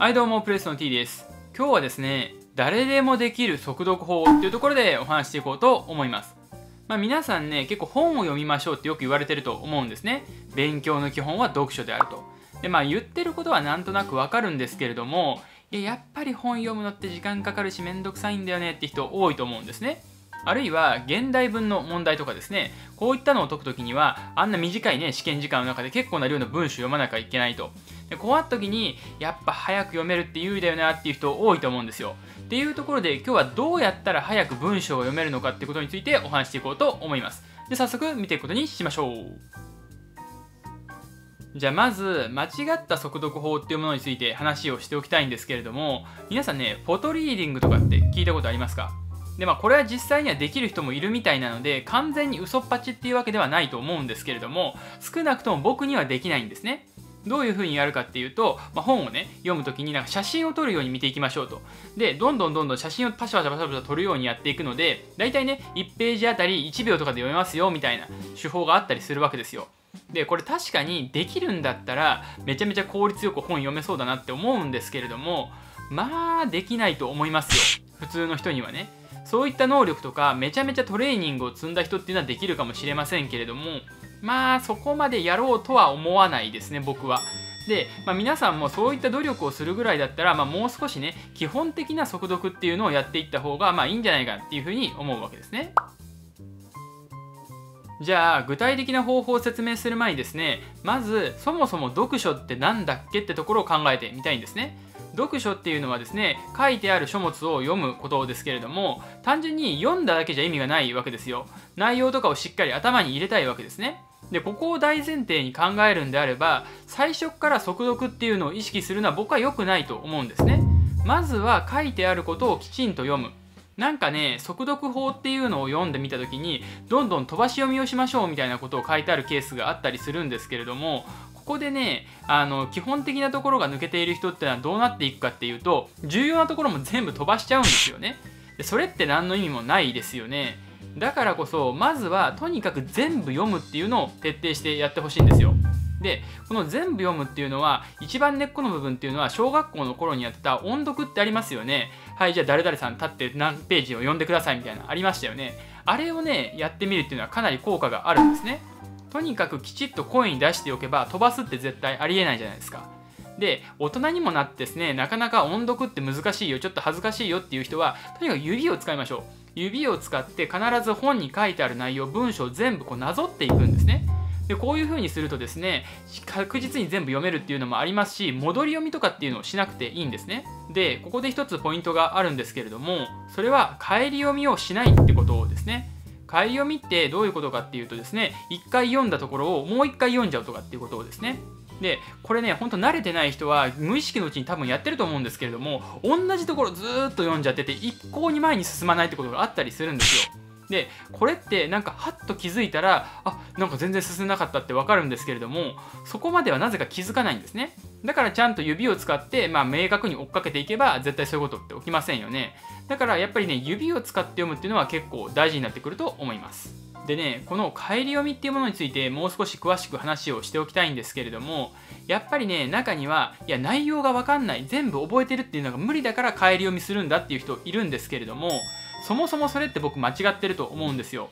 はいどうもプレスの T です。今日はですね誰でもできる速読法っていうところでお話していこうと思います。まあ、皆さんね結構本を読みましょうってよく言われてると思うんですね。勉強の基本は読書であると。でまあ言ってることはなんとなくわかるんですけれどもいややっぱり本読むのって時間かかるしめんどくさいんだよねって人多いと思うんですね。あるいは現代文の問題とかですね。こういったのを解くときにはあんな短いね試験時間の中で結構な量の文章を読まなきゃいけないと。でこうなった時にやっぱ早く読めるって言うだよなっていう人多いと思うんですよ。っていうところで今日はどうやったら早く文章を読めるのかってことについてお話していこうと思います。で早速見ていくことにしましょう。じゃあまず間違った速読法っていうものについて話をしておきたいんですけれども皆さんねフォトリーディングとかって聞いたことありますか？でまあこれは実際にはできる人もいるみたいなので完全に嘘っぱちっていうわけではないと思うんですけれども少なくとも僕にはできないんですね。どういうふうにやるかっていうと、まあ、本をね読む時になんか写真を撮るように見ていきましょうと。でどんどんどんどん写真をパシャパシャパシャパシャ撮るようにやっていくので大体ね1ページあたり1秒とかで読めますよみたいな手法があったりするわけですよ。でこれ確かにできるんだったらめちゃめちゃ効率よく本読めそうだなって思うんですけれどもまあできないと思いますよ。普通の人にはね。そういった能力とかめちゃめちゃトレーニングを積んだ人っていうのはできるかもしれませんけれどもまあそこまでやろうとは思わないですね僕は。で、まあ、皆さんもそういった努力をするぐらいだったら、まあ、もう少しね基本的な速読っていうのをやっていった方がまあいいんじゃないかっていうふうに思うわけですね。じゃあ具体的な方法を説明する前にですねまずそもそも読書って何だっけってところを考えてみたいんですね。読書っていうのはですね書いてある書物を読むことですけれども単純に読んだだけじゃ意味がないわけですよ。内容とかをしっかり頭に入れたいわけですね。でここを大前提に考えるんであれば最初から速読っていうのを意識するのは僕は良くないと思うんですね。まずは書いてあることをきちんと読む。なんかね速読法っていうのを読んでみた時にどんどん飛ばし読みをしましょうみたいなことを書いてあるケースがあったりするんですけれどもここでねあの基本的なところが抜けている人ってのはどうなっていくかっていうと重要なところも全部飛ばしちゃうんですよね。でそれって何の意味もないですよね。だからこそまずはとにかく全部読むっていうのを徹底してやってほしいんですよ。でこの全部読むっていうのは一番根っこの部分っていうのは小学校の頃にやってた音読ってありますよね。はいじゃあ誰々さん立って何ページを読んでくださいみたいなありましたよね。あれをねやってみるっていうのはかなり効果があるんですね。とにかくきちっと声に出しておけば飛ばすって絶対ありえないじゃないですか。で大人にもなってですねなかなか音読って難しいよちょっと恥ずかしいよっていう人はとにかく指を使いましょう。指を使って必ず本に書いてある内容文章を全部こうなぞっていくんですね。でこういう風にするとですね確実に全部読めるっていうのもありますし戻り読みとかっていうのをしなくていいんですね。でここで一つポイントがあるんですけれどもそれは帰り読みをしないってことですね。仮読みってどういうことかっていうとですね1回読んだところをもう1回読んじゃうとかっていうことをですね。でこれねほんと慣れてない人は無意識のうちに多分やってると思うんですけれども同じところずっと読んじゃってて一向に前に進まないってことがあったりするんですよ。でこれってなんかハッと気づいたらあなんか全然進んなかったって分かるんですけれどもそこまではなぜか気づかないんですね。だからちゃんと指を使って、まあ、明確に追っかけていけば絶対そういうことって起きませんよね。だからやっぱりね指を使って読むっていうのは結構大事になってくると思います。でねこの帰り読みっていうものについてもう少し詳しく話をしておきたいんですけれどもやっぱりね中にはいや内容が分かんない全部覚えてるっていうのが無理だから帰り読みするんだっていう人いるんですけれどもそもそもそれって僕間違ってると思うんですよ。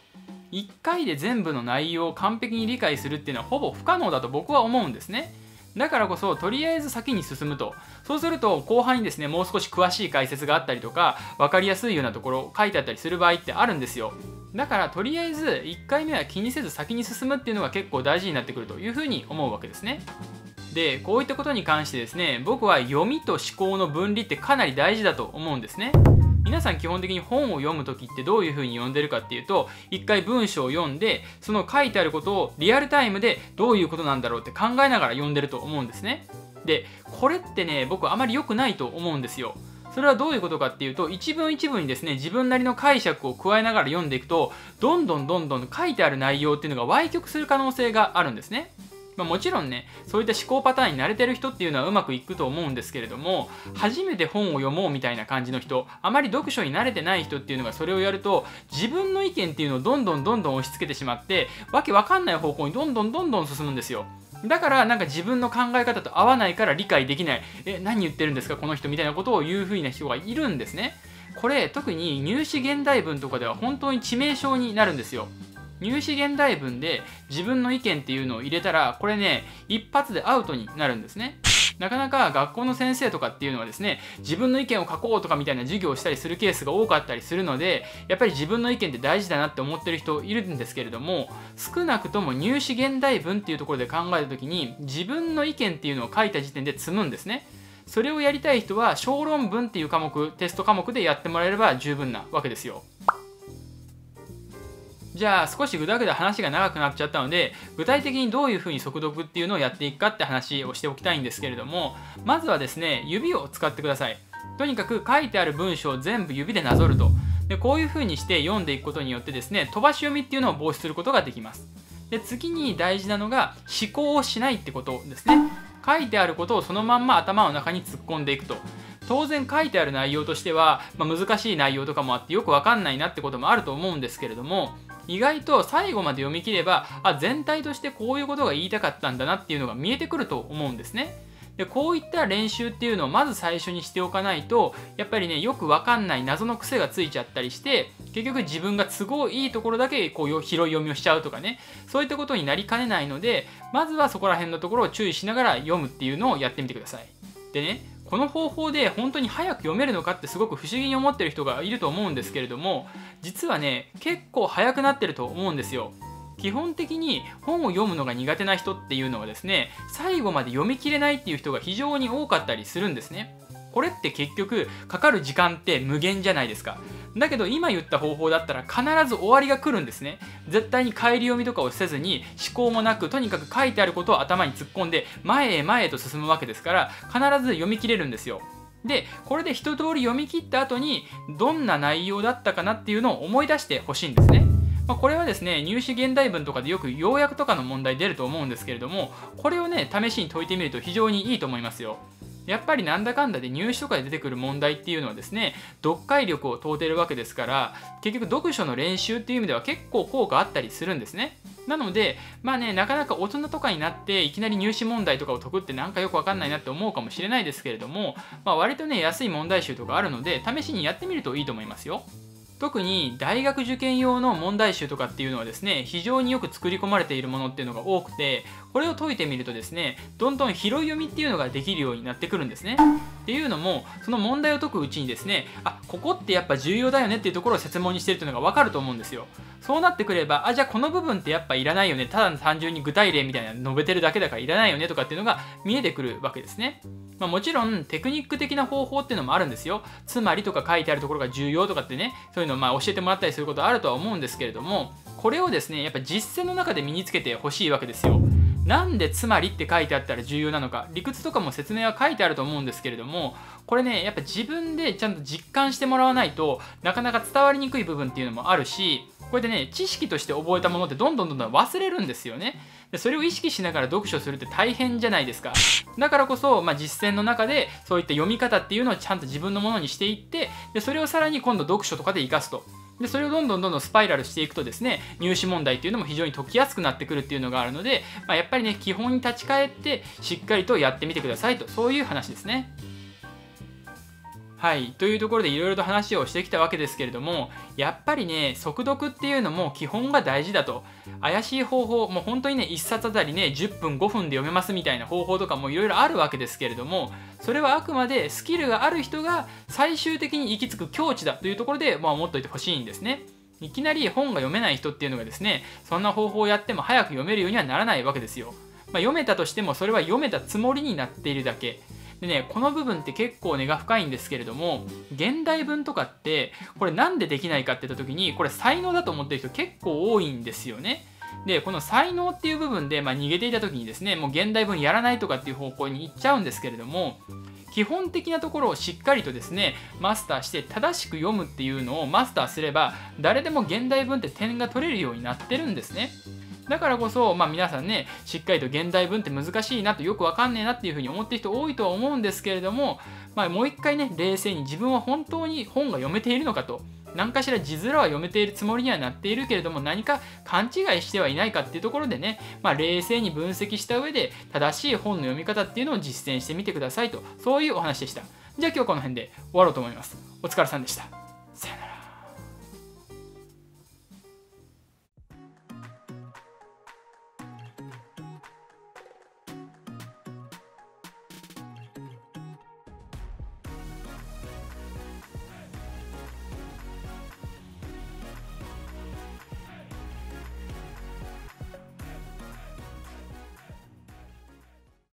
1回で全部の内容を完璧に理解するっていうのはほぼ不可能だと僕は思うんですね。だからこそとりあえず先に進むと。そうすると後半にですねもう少し詳しい解説があったりとか分かりやすいようなところ書いてあったりする場合ってあるんですよ。だからとりあえず1回目は気にせず先に進むっていうのが結構大事になってくるというふうに思うわけですね。でこういったことに関してですね僕は読みと思考の分離ってかなり大事だと思うんですね。皆さん基本的に本を読む時ってどういう風に読んでるかっていうと一回文章を読んでその書いてあることをリアルタイムでどういうことなんだろうって考えながら読んでると思うんですね。でこれってね僕あまり良くないと思うんですよ。それはどういうことかっていうと一文一文にですね自分なりの解釈を加えながら読んでいくとどんどんどんどん書いてある内容っていうのが歪曲する可能性があるんですね。ま、もちろんねそういった思考パターンに慣れてる人っていうのはうまくいくと思うんですけれども初めて本を読もうみたいな感じの人あまり読書に慣れてない人っていうのがそれをやると自分の意見っていうのをどんどんどんどん押し付けてしまってわけわかんない方向にどんどんどんどん進むんですよ。だからなんか自分の考え方と合わないから理解できない。え何言ってるんですかこの人みたいなことを言うふうな人がいるんですね。これ特に入試現代文とかでは本当に致命傷になるんですよ。入試現代文で自分の意見っていうのを入れたらこれね一発でアウトになるんですね。なかなか学校の先生とかっていうのはですね自分の意見を書こうとかみたいな授業をしたりするケースが多かったりするのでやっぱり自分の意見って大事だなって思ってる人いるんですけれども少なくとも入試現代文っていうところで考えた時に自分の意見っていうのを書いた時点で積むんですね。それをやりたい人は小論文っていう科目テスト科目でやってもらえれば十分なわけですよ。じゃあ少しぐだぐだ話が長くなっちゃったので具体的にどういうふうに速読っていうのをやっていくかって話をしておきたいんですけれどもまずはですね指を使ってください。とにかく書いてある文章を全部指でなぞると。でこういうふうにして読んでいくことによってですね飛ばし読みっていうのを防止することができます。で次に大事なのが思考をしないってことですね。書いてあることをそのまんま頭の中に突っ込んでいくと。当然書いてある内容としては、まあ、難しい内容とかもあってよくわかんないなってこともあると思うんですけれども意外と最後まで読み切ればあ全体としてこういうことが言いたかったんだなっていうのが見えてくると思うんですね。でこういった練習っていうのをまず最初にしておかないとやっぱりねよくわかんない謎の癖がついちゃったりして結局自分が都合いいところだけこう拾い読みをしちゃうとかねそういったことになりかねないのでまずはそこら辺のところを注意しながら読むっていうのをやってみてください。でねこの方法で本当に早く読めるのかってすごく不思議に思ってる人がいると思うんですけれども実はね結構早くなってると思うんですよ。基本的に本を読むのが苦手な人っていうのはですね最後まで読み切れないっていう人が非常に多かったりするんですね。これって結局かかる時間って無限じゃないですか。だけど今言った方法だったら必ず終わりが来るんですね。絶対に帰り読みとかをせずに思考もなくとにかく書いてあることを頭に突っ込んで前へ前へと進むわけですから必ず読み切れるんですよ。でこれで一通り読み切った後にどんな内容だったかなっていうのを思い出してほしいんですね。ま、これはですね入試現代文とかでよく要約とかの問題出ると思うんですけれどもこれをね試しに解いてみると非常にいいと思いますよ。やっぱりなんだかんだで入試とかで出てくる問題っていうのはですね読解力を問うてるわけですから結局読書の練習っていう意味では結構効果あったりするんですね。なのでまあねなかなか大人とかになっていきなり入試問題とかを解くってなんかよくわかんないなって思うかもしれないですけれども、まあ、割とね安い問題集とかあるので試しにやってみるといいと思いますよ。特に大学受験用の問題集とかっていうのはですね非常によく作り込まれているものっていうのが多くてこれを解いてみるとですねどんどん拾い読みっていうのができるようになってくるんですね。っていうのもその問題を解くうちにですねあここってやっぱ重要だよねっていうところを説問にしてるっていうのが分かると思うんですよ。そうなってくればあじゃあこの部分ってやっぱいらないよね。ただ単純に具体例みたいな述べてるだけだからいらないよねとかっていうのが見えてくるわけですね。まあ、もちろんテクニック的な方法っていうのもあるんですよ。つまりとか書いてあるところが重要とかってねそういうのをまあ教えてもらったりすることあるとは思うんですけれどもこれをですねやっぱ実践の中で身につけてほしいわけですよ。なんでつまりって書いてあったら重要なのか理屈とかも説明は書いてあると思うんですけれどもこれねやっぱ自分でちゃんと実感してもらわないとなかなか伝わりにくい部分っていうのもあるしこれでね知識として覚えたものってどんどんどんどん忘れるんですよね。でそれを意識しながら読書するって大変じゃないですか。だからこそ、まあ、実践の中でそういった読み方っていうのをちゃんと自分のものにしていってでそれをさらに今度読書とかで活かすと。でそれをどんどんどんどんスパイラルしていくとですね入試問題っていうのも非常に解きやすくなってくるっていうのがあるので、まあ、やっぱりね基本に立ち返ってしっかりとやってみてくださいとそういう話ですね。はい。というところでいろいろと話をしてきたわけですけれども、やっぱりね、速読っていうのも基本が大事だと。怪しい方法、もう本当にね、1冊あたりね、10分、5分で読めますみたいな方法とかもいろいろあるわけですけれども、それはあくまでスキルがある人が最終的に行き着く境地だというところで、まあ、思っておいてほしいんですね。いきなり本が読めない人っていうのがですね、そんな方法をやっても早く読めるようにはならないわけですよ。まあ、読めたとしても、それは読めたつもりになっているだけ。でね、この部分って結構根が深いんですけれども、現代文とかって、これなんでできないかって言った時に、これ才能だと思ってる人結構多いんですよね。で、この才能っていう部分で、まあ、逃げていた時にですね、もう現代文やらないとかっていう方向に行っちゃうんですけれども、基本的なところをしっかりとですねマスターして正しく読むっていうのをマスターすれば誰でも現代文って点が取れるようになってるんですねだからこそ、まあ、皆さんねしっかりと現代文って難しいなとよくわかんねえなっていうふうに思ってる人多いとは思うんですけれども、まあ、もう一回ね冷静に自分は本当に本が読めているのかと。何かしら字面は読めているつもりにはなっているけれども何か勘違いしてはいないかっていうところでね、まあ、冷静に分析した上で正しい本の読み方っていうのを実践してみてくださいと。そういうお話でした。じゃあ今日この辺で終わろうと思います。お疲れさんでした。